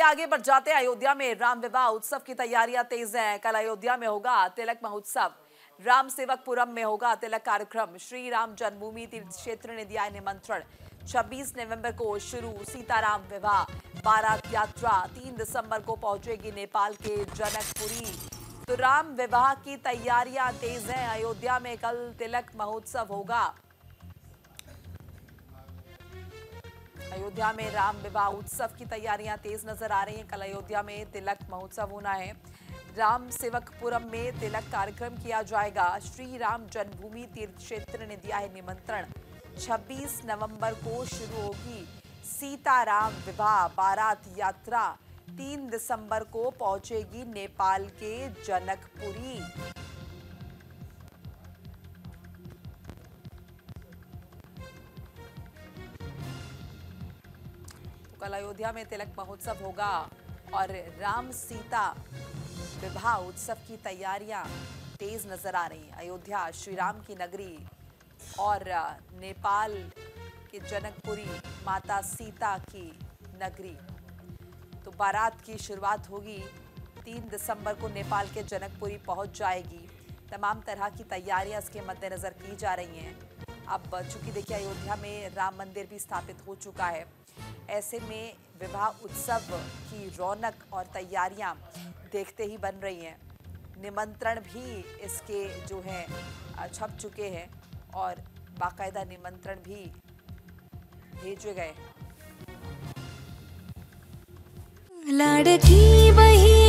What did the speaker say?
आगे बढ़ जाते हैं। अयोध्या में राम विवाह उत्सव की तैयारियाँ तेज हैं। कल अयोध्या में होगा तिलक महोत्सव। राम सेवकपुरम में होगा तिलक कार्यक्रम। श्री राम जन्मभूमि तीर्थ क्षेत्र ने दिया निमंत्रण। 26 नवंबर को शुरू सीताराम विवाह। बारात यात्रा 3 दिसंबर को पहुंचेगी नेपाल के जनकपुरी। तो राम विवाह की तैयारियाँ तेज हैं। अयोध्या में कल तिलक महोत्सव होगा। अयोध्या में राम विवाह उत्सव की तैयारियाँ तेज नज़र आ रही हैं। कल अयोध्या में तिलक महोत्सव होना है। राम सेवकपुरम में तिलक कार्यक्रम किया जाएगा। श्री राम जन्मभूमि तीर्थ क्षेत्र ने दिया है निमंत्रण। 26 नवंबर को शुरू होगी सीताराम विवाह। बारात यात्रा 3 दिसंबर को पहुंचेगी नेपाल के जनकपुरी। कल अयोध्या में तिलक महोत्सव होगा और राम सीता विवाह उत्सव की तैयारियाँ तेज नज़र आ रही हैं। अयोध्या श्री राम की नगरी और नेपाल के जनकपुरी माता सीता की नगरी। तो बारात की शुरुआत होगी। तीन दिसंबर को नेपाल के जनकपुरी पहुँच जाएगी। तमाम तरह की तैयारियाँ इसके मद्देनजर की जा रही हैं। अब चूँकि देखिए अयोध्या में राम मंदिर भी स्थापित हो चुका है, ऐसे में विवाह उत्सव की रौनक और तैयारियाँ देखते ही बन रही हैं। निमंत्रण भी इसके जो हैं, छप चुके हैं और बाकायदा निमंत्रण भी भेजे गए लाडकी बही